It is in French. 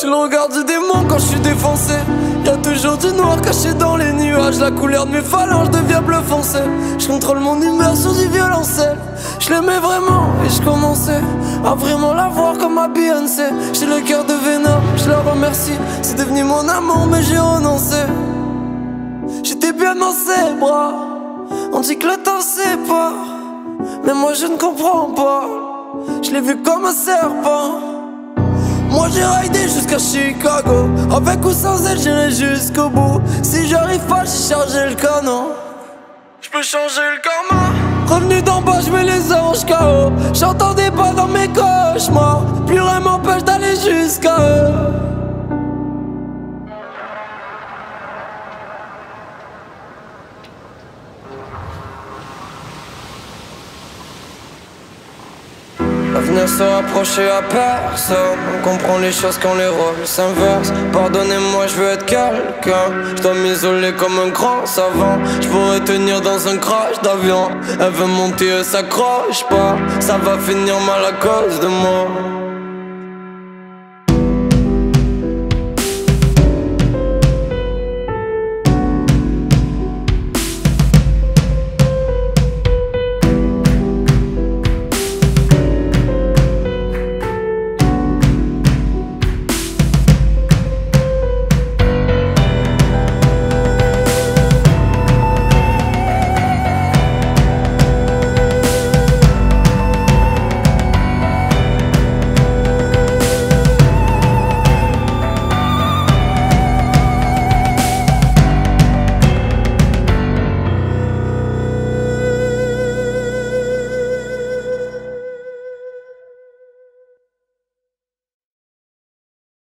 J'ai le regard du démon quand je suis défoncé. Y'a toujours du noir caché dans les nuages. La couleur de mes phalanges devient bleu foncé. Je contrôle mon humeur sur du violoncelle. Je l'aimais vraiment et je commençais à vraiment la voir comme ma Beyoncé. J'ai le cœur de Venom, je la remercie. C'est devenu mon amour, mais j'ai renoncé. J'étais bien dans ses bras. On dit que le temps pas Mais moi je ne comprends pas. Je l'ai vu comme un serpent. Moi j'ai raidé jusqu'à Chicago. Avec ou sans elle j'irai jusqu'au bout. Si j'arrive pas j'ai chargé le canon. Je peux changer le karma. Revenu d'en bas je mets les anges KO J'entendais pas dans mes cauchemars. Plus rien m'empêche d'aller jusqu'à eux L'avenir se rapprocher à personne. On comprend les choses quand les rôles s'inversent. Pardonnez-moi, je veux être quelqu'un. Je dois m'isoler comme un grand savant. Je pourrais tenir dans un crash d'avion. Elle veut monter, elle s'accroche pas. Ça va finir mal à cause de moi